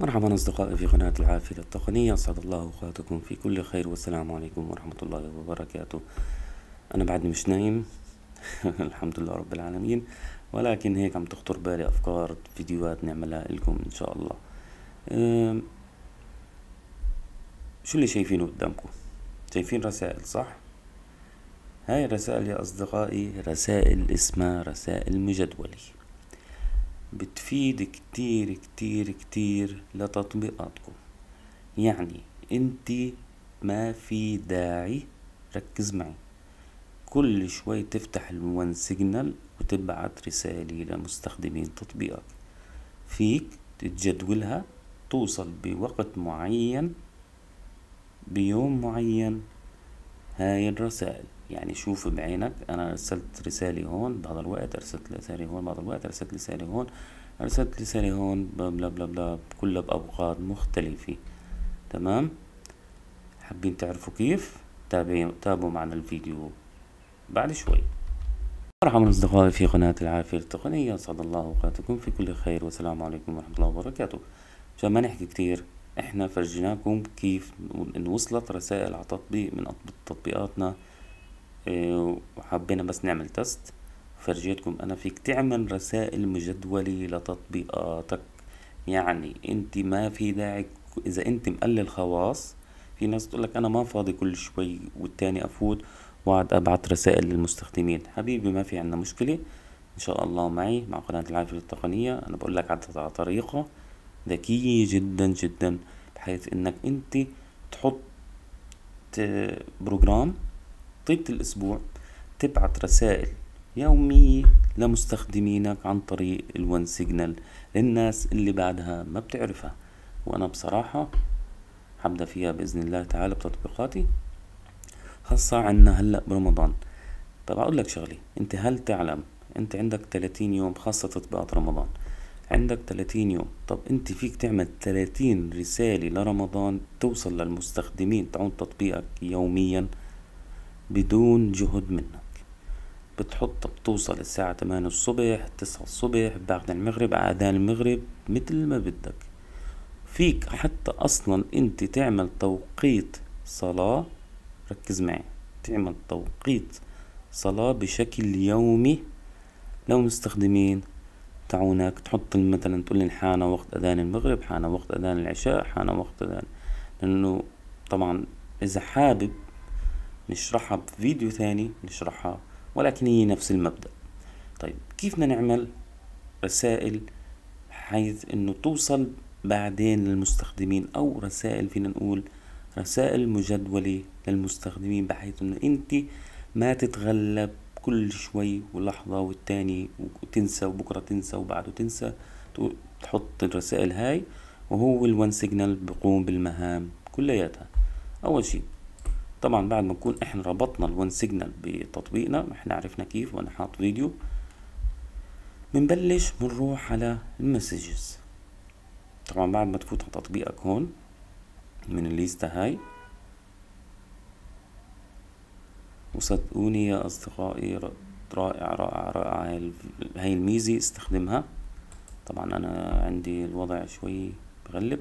مرحبا أصدقائي في قناة العافية التقنية. أسعد الله أوقاتكم في كل خير والسلام عليكم ورحمة الله وبركاته. أنا بعدني مش نايم. الحمد لله رب العالمين. ولكن هيك عم تخطر بالي أفكار فيديوهات نعملها لكم إن شاء الله. شو اللي شايفينه قدامكم؟ شايفين رسائل صح؟ هاي الرسائل يا أصدقائي رسائل اسمها رسائل مجدولة. بتفيد كتير كتير كتير لتطبيقاتكم. يعني انت ما في داعي ركز معي. كل شوي تفتح ال OneSignal وتبعت رسالة لمستخدمين تطبيقك. فيك تجدولها توصل بوقت معين بيوم معين. هاي الرسائل. يعني شوف بعينك. أنا أرسلت رسالة هون بعض الوقت أرسلت رسالة هون بعض الوقت أرسلت رسالة هون أرسلت رسالة هون بلا بلا بلا, كلها باوقات مختلفة. تمام؟ حابين تعرفوا كيف؟ تابعوا معنا الفيديو بعد شوي. مرحبا أصدقائي في قناة العافية التقنية. أسعد الله أوقاتكم في كل خير والسلام عليكم ورحمة الله وبركاته. عشان ما نحكي كتير إحنا فرجيناكم كيف ان وصلت رسائل على تطبيق من تطبيقاتنا. وحبينا بس نعمل تست. فرجيتكم أنا فيك تعمل رسائل مجدولة لتطبيقاتك. يعني أنت ما في داعي إذا أنت مقلل خواص في ناس تقول لك أنا ما فاضي كل شوي والتاني أفوت وأقعد أبعت رسائل للمستخدمين. حبيبي ما في عنا مشكلة. إن شاء الله معي مع قناة العافية التقنية. أنا بقول لك على طريقة ذكية جدا جدا بحيث إنك أنت تحط program طيلة الأسبوع تبعت رسائل يومية لمستخدمينك عن طريق ال OneSignal للناس اللي بعدها ما بتعرفها. وأنا بصراحة حبدأ فيها بإذن الله تعالى بتطبيقاتي خاصة عنا هلأ برمضان. طب أقول لك شغلة أنت هل تعلم أنت عندك تلاتين يوم خاصة تطبيقات رمضان؟ عندك تلاتين يوم. طب أنت فيك تعمل تلاتين رسالة لرمضان توصل للمستخدمين تعون تطبيقك يوميا؟ بدون جهد منك. بتحط بتوصل الساعة تمانية الصبح تسعة الصبح بعد المغرب أذان المغرب متل ما بدك. فيك حتى أصلا أنت تعمل توقيت صلاة ركز معي تعمل توقيت صلاة بشكل يومي. لو مستخدمين تعونك تحط مثلا تقول لي حان وقت أذان المغرب حان وقت أذان العشاء حان وقت أذان. لأنه طبعا إذا حابب نشرحها بفيديو ثاني نشرحها ولكن هي نفس المبدأ. طيب كيف بدنا نعمل رسائل حيث إنه توصل بعدين للمستخدمين أو رسائل فينا نقول رسائل مجدولة للمستخدمين بحيث إنه انت ما تتغلب كل شوي ولحظة والتاني وتنسى وبكرة تنسى وبعده تنسى تحط الرسائل هاي وهو ال OneSignal بقوم بالمهام كلياتها. أول شي طبعا بعد ما نكون إحنا ربطنا ال OneSignal بتطبيقنا إحنا عرفنا كيف وأنا حاط فيديو بنبلش بنروح على ال messages. طبعا بعد ما تفوت على تطبيقك هون من ال lista هاي وصدقوني يا أصدقائي رائع رائع رائع هاي الميزة استخدمها. طبعا أنا عندي الوضع شوي بغلب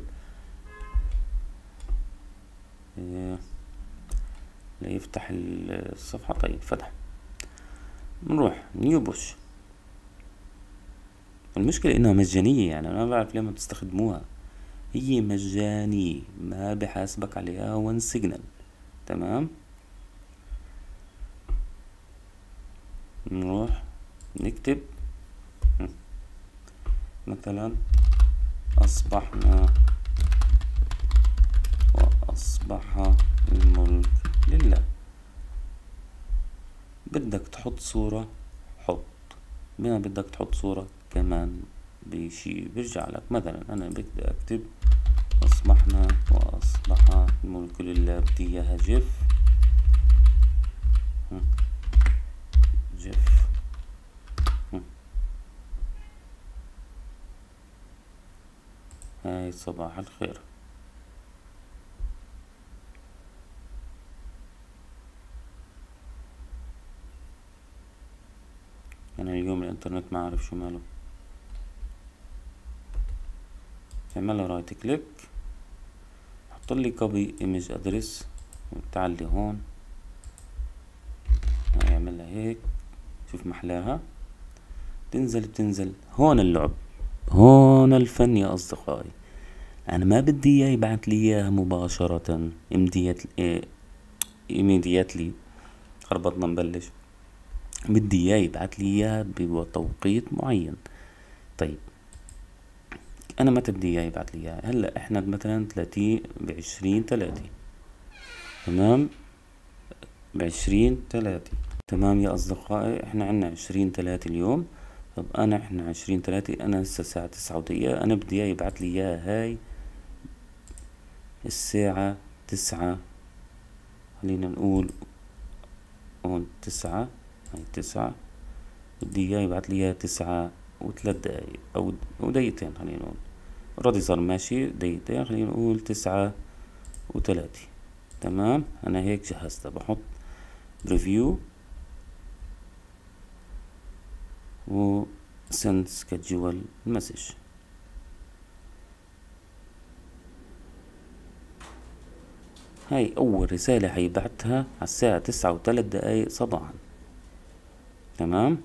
ليفتح الصفحة. طيب فتح. بنروح. new push. المشكلة إنها مجانية يعني أنا ما بعرف ليه ما تستخدموها هي مجانية ما بحاسبك عليها OneSignal تمام؟ نروح نكتب. مثلا أصبحنا وأصبح الملك. لله. بدك تحط صورة حط. بما بدك تحط صورة كمان بشي بيرجع لك. مثلا أنا بدي أكتب أصبحنا واصبح الملك لله. بدي إياها جيف. جيف. هاي صباح الخير أنا اليوم الإنترنت ما عارف شو ماله. تعملها right click. حط لي copy image address تعال هون. أعملها هيك. شوف محلاها. تنزل بتنزل. هون اللعب. هون الفن يا أصدقائي. أنا ما بدي إياه يبعث لي إياها مباشرة. immediate immediately خربطنا نبلش. بدي اياه يبعث لي إياها بتوقيت معين. طيب. أنا متى بدي اياه يبعث لي إياها؟ هلأ إحنا مثلا ثلاثين بعشرين ثلاثة تمام؟ بعشرين ثلاثة تمام يا أصدقائي؟ إحنا عنا عشرين ثلاثة اليوم. طب أنا إحنا عشرين ثلاثة أنا هسه الساعة تسعة ودقيقة. أنا بدي اياه يبعث لي إياها هاي الساعة تسعة. خلينا نقول هون تسعة. هاي تسعة. بدي اياه يبعت لي تسعة وثلاث دقايق أو ودقيقتين خلينا نقول. already صار ماشي دقيقتين خلينا نقول تسعة وثلاثة تمام؟ أنا هيك جهزتها. بحط review و send schedule message. هاي أول رسالة هيبعتها على الساعة تسعة وثلاث دقايق صباحا. تمام؟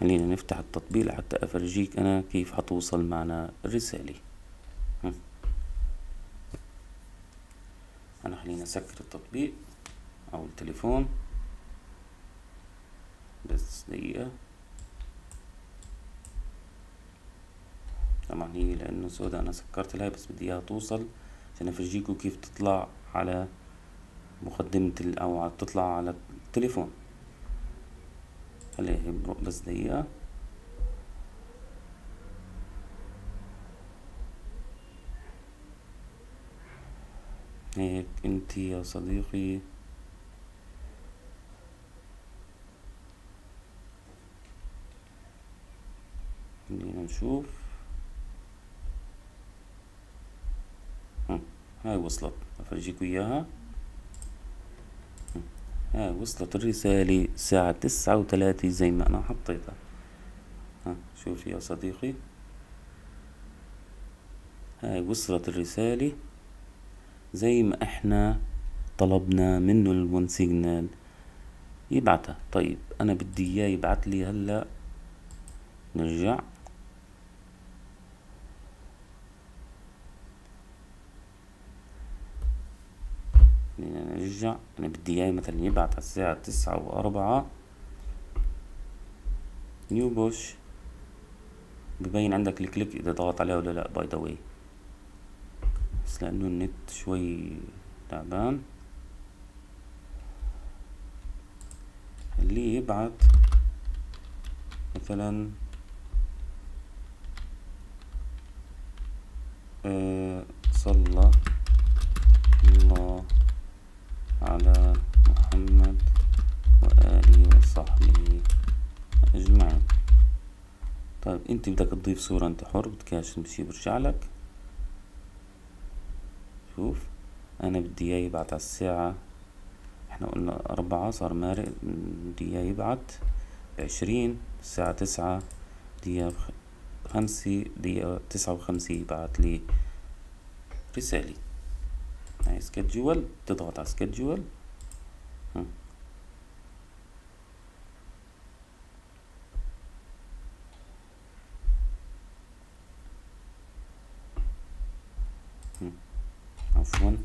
خلينا نفتح التطبيق لحتى أفرجيك أنا كيف حتوصل معنا الرسالة. أنا خلينا أسكر التطبيق أو التليفون. بس دقيقة. طبعا هي لأنه سودا أنا سكرت لها بس بدي إياها توصل عشان افرجيكم كيف تطلع على مقدمة أو تطلع على التليفون. خليها بس دقيقة هيك انت يا صديقي. خلينا نشوف. هاي وصلت افرجيكوا إياها. هاي وصلت الرسالة الساعة تسعة وثلاثة زي ما أنا حطيتها. ها شوف يا صديقي. هاي وصلت الرسالة زي ما إحنا طلبنا منه ال OneSignal. يبعتها. طيب أنا بدي إياه يبعت لي هلأ. نرجع. خلينا نرجع أنا بدي اياه مثلا يبعت على الساعة تسعة وأربعة. new push ببين عندك ال click إذا ضغط عليه ولا لا by the way بس لأنه النت شوي تعبان. خليه يبعت. مثلا أه صلى. طيب انت بدك تضيف صورة انت حر بدكاش تمشي برجع لك. شوف أنا بدي إياه يبعت على الساعة إحنا قلنا أربعة صار مارق بدي إياه يبعت بعشرين الساعة تسعة دقيقة خمسة دقيقة تسعة وخمسين يبعت لي رسالة. هاي سكجول تضغط على سكجول عفوا.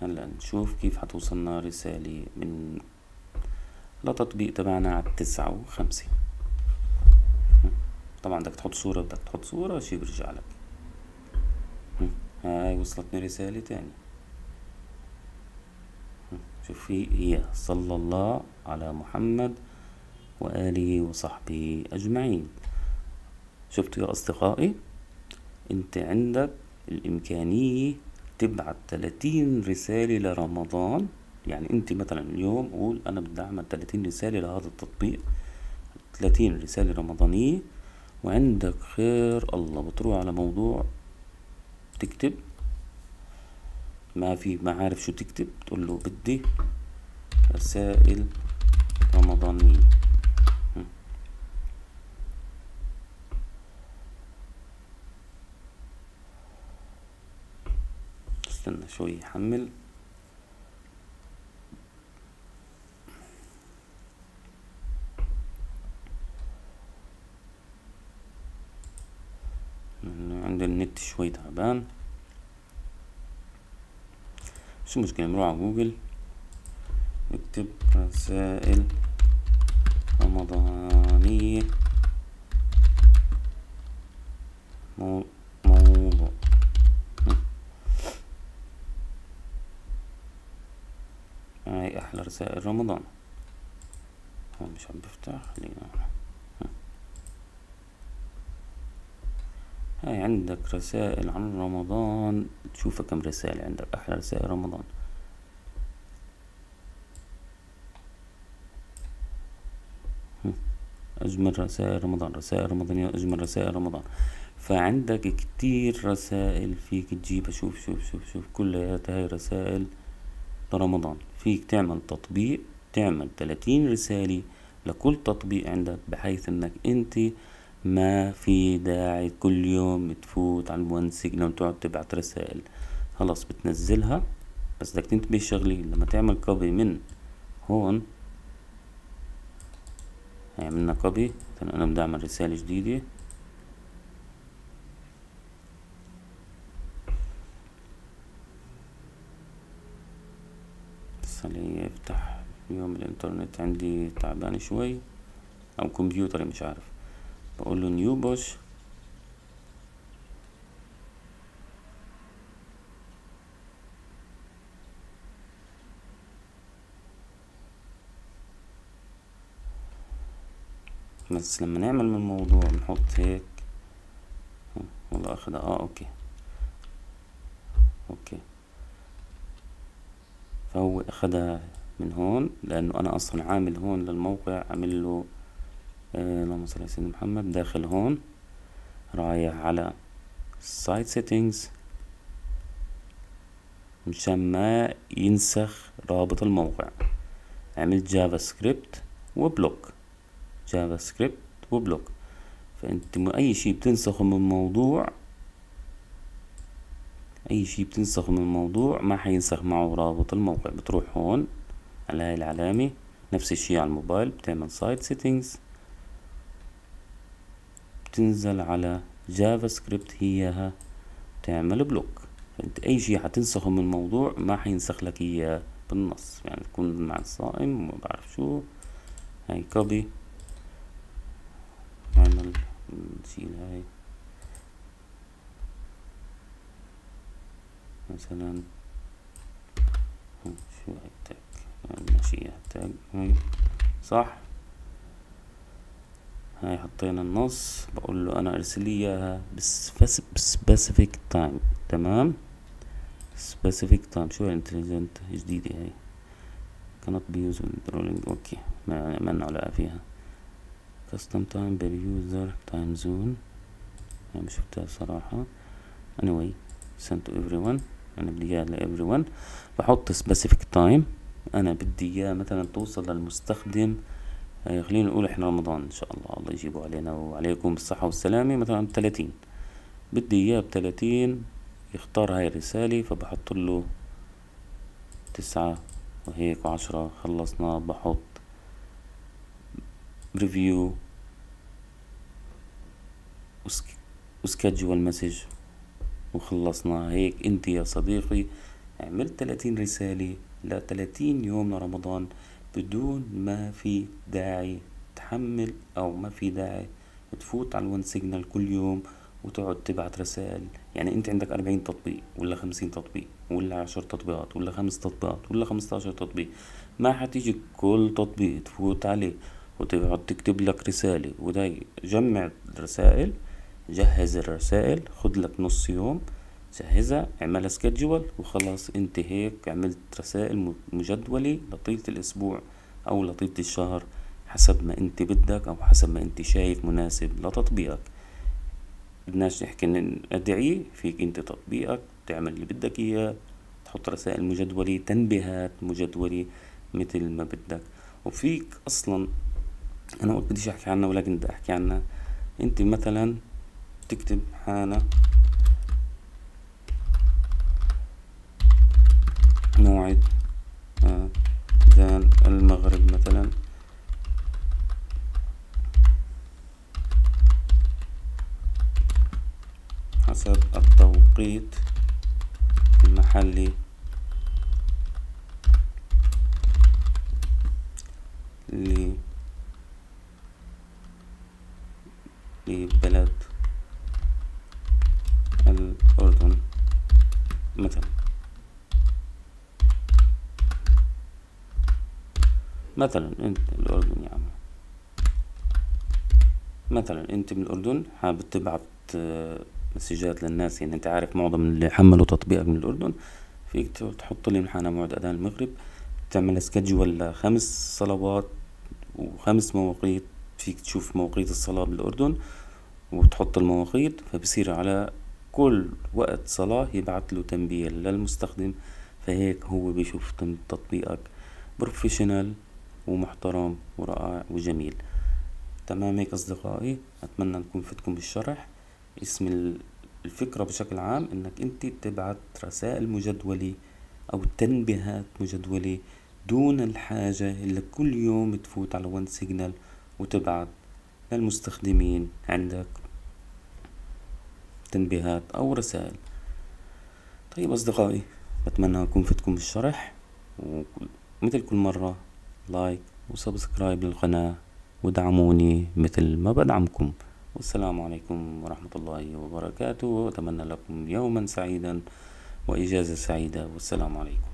هلأ نشوف كيف حتوصلنا رسالة من لتطبيق تبعنا على التسعة وخمسة. طبعا بدك تحط صورة بدك تحط صورة شي برجع لك. هاي وصلتني رسالة تاني شوف هي صلى الله على محمد وآله وصحبه أجمعين. شفتوا يا أصدقائي؟ أنت عندك الإمكانية تبعت تلاتين رسالة لرمضان. يعني أنت مثلا اليوم قول أنا بدي أعمل تلاتين رسالة لهذا التطبيق. تلاتين رسالة رمضانية. وعندك خير الله بتروح على موضوع تكتب. ما في ما عارف شو تكتب تقول له بدي رسائل رمضانية. استنى شوي يحمل عند النت شوي تعبان. مش مشكلة؟ نروح على جوجل. نكتب رسائل رمضانية موضوع هاي أحلى رسائل رمضان. هو مش عم بفتح خلينا هاي عندك رسائل عن رمضان. تشوفها كم رسالة عندك أحلى رسائل رمضان. أجمل رسائل رمضان رسائل رمضانية أجمل رسائل رمضان. فعندك كتير رسائل فيك تجيبها. شوف شوف شوف شوف كلياتها هاي رسائل. لرمضان فيك تعمل تطبيق تعمل تلاتين رسالة لكل تطبيق عندك بحيث إنك أنت ما في داعي كل يوم تفوت على ال OneSignal وتقعد تبعت رسائل. خلاص بتنزلها. بس بدك تنتبه شغلة لما تعمل copy من هون هي عملنا copy أنا بدي أعمل رسالة جديدة. خليه يفتح اليوم الانترنت عندي تعبان شوي أو كمبيوتري مش عارف. بقول له new push بس لما نعمل من الموضوع بنحط هيك. والله اخدها آه okay. okay. فهو اخدها من هون لأنه أنا أصلا عامل هون للموقع عامل له آه، اللهم صل على سيدنا محمد داخل هون رايح على site settings مشان ما ينسخ رابط الموقع. عملت JavaScript و block. JavaScript و block. فأنت أي شي بتنسخه من موضوع أي شي بتنسخه من الموضوع ما حينسخ معه رابط الموقع. بتروح هون على هاي العلامة نفس الشي على الموبايل بتعمل site settings بتنزل على JavaScript هيها تعمل block فأنت أي شي حتنسخه من الموضوع ما حينسخ لك إياه بالنص. يعني تكون مع الصائم وما بعرف شو. هاي copy نعمل نشيل هاي. مثلا شو هاي ال tag يعني ماشي ال tag هاي صح؟ هاي حطينا النص بقول له أنا أرسل لي إياها ب specific time تمام؟ specific time. شو intelligent جديدة هاي cannot be used أوكي. ما ما علاقة فيها. Custom time per user time zone. يعني شفتها صراحة. Anyway send to everyone. أنا بدي إياه ل everyone بحط specific time. أنا بدي إياه مثلا توصل للمستخدم. آه، خلينا نقول إحنا رمضان إن شاء الله. الله يجيبه علينا وعليكم بالصحة والسلامة. مثلا تلاتين. بدي إياه بتلاتين. يختار هاي الرسالة فبحط له تسعة وهيك وعشرة خلصنا. بحط review و schedule message وخلصنا هيك. انت يا صديقي عملت تلاتين رسالة لتلاتين يوم لرمضان بدون ما في داعي تحمل أو ما في داعي تفوت على ال OneSignal كل يوم وتقعد تبعت رسائل. يعني انت عندك أربعين تطبيق ولا خمسين تطبيق ولا عشر تطبيقات ولا خمس تطبيقات ولا خمستاشر تطبيق. ما حتيجي كل تطبيق تفوت عليه وتقعد تكتب لك رسالة وده جمع الرسائل جهز الرسائل خد لك نص يوم جهزها اعملها سكجول وخلاص انت هيك عملت رسائل مجدولة لطيلة الأسبوع أو لطيلة الشهر حسب ما أنت بدك أو حسب ما أنت شايف مناسب لتطبيقك. بدناش نحكي ندعي فيك أنت تطبيقك تعمل اللي بدك إياه تحط رسائل مجدولة تنبيهات مجدولة مثل ما بدك. وفيك أصلا أنا قلت بديش أحكي عنها ولكن بدي أحكي عنها أنت مثلا تكتب حانة. موعد أذان آه، المغرب مثلا. حسب التوقيت المحلي. لي مثلا أنت الأردن يا عم. مثلا أنت من الأردن حابب تبعت آه، مسجات للناس يعني أنت عارف معظم اللي حملوا تطبيقك من الأردن فيك تحط لي من موعد أذان المغرب. تعمل schedule لخمس صلوات وخمس مواقيت فيك تشوف مواقيت الصلاة بالأردن وتحط المواقيت فبصير على كل وقت صلاة يبعت له تنبيه للمستخدم فهيك هو بيشوف تطبيقك. professional ومحترم ورائع وجميل. تمام هيك أصدقائي؟ أتمنى نكون فتكم بالشرح. اسم الفكرة بشكل عام إنك أنت تبعت رسائل مجدولة أو تنبيهات مجدولة دون الحاجة إلا كل يوم تفوت على ون سيجنال وتبعت للمستخدمين عندك تنبيهات أو رسائل. طيب أصدقائي بتمنى أكون فدتكم بالشرح ومثل كل مرة like و subscribe للقناة ودعموني مثل ما بدعمكم. والسلام عليكم ورحمة الله وبركاته. وأتمنى لكم يوما سعيدا وإجازة سعيدة. والسلام عليكم.